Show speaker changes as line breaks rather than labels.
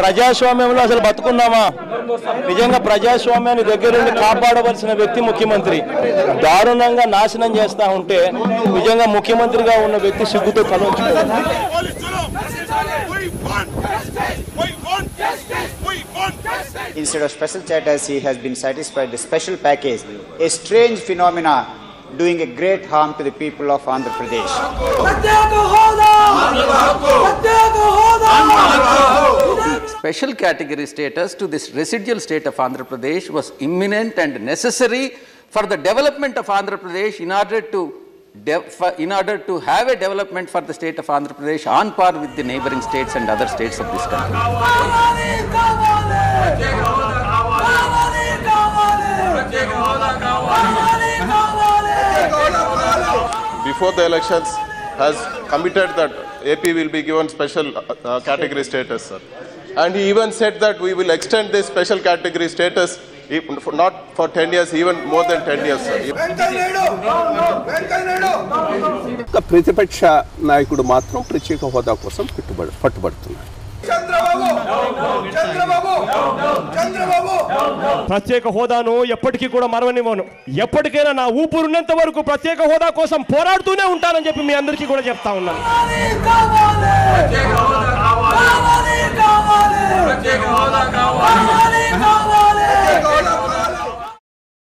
ప్రజాస్వామ్యంలో అసలు బతుకున్నామా నిజంగా ప్రజాస్వామ్యాన్ని దగ్గరుండి కాపాడవలసిన వ్యక్తి ముఖ్యమంత్రి దారుణంగా నాశనం చేస్తా ఉంటే నిజంగా ముఖ్యమంత్రిగా ఉన్న వ్యక్తి సిగ్గుతో
justice.
Instead of special status, he has been satisfied the special package, a strange phenomena doing a great harm to the people of Andhra Pradesh.
Special category status to this residual state of Andhra Pradesh was imminent and necessary for the development of Andhra Pradesh in order to in order to have a development for the state of Andhra Pradesh on par with the neighboring states and other states of this country.
before the elections has committed that AP will be given special uh, category status, sir. And he even said that we will extend this special category status for not for 10 years, even more than 10 years,
ప్రతిపక్ష నాయకుడు మాత్రం ప్రత్యేక హోదా కోసం పెట్టుబడి పట్టుబడుతున్నాడు.
ప్రత్యేక హోదాను ఎప్పటికీ కూడా మరవనివ్వను. ఎప్పటికైనా నా ఊపిరున్నంత వరకు ప్రత్యేక హోదా కోసం పోరాడుతూనే ఉంటానని చెప్పి మీ అందరికీ కూడా చెప్తా ఉన్నాను.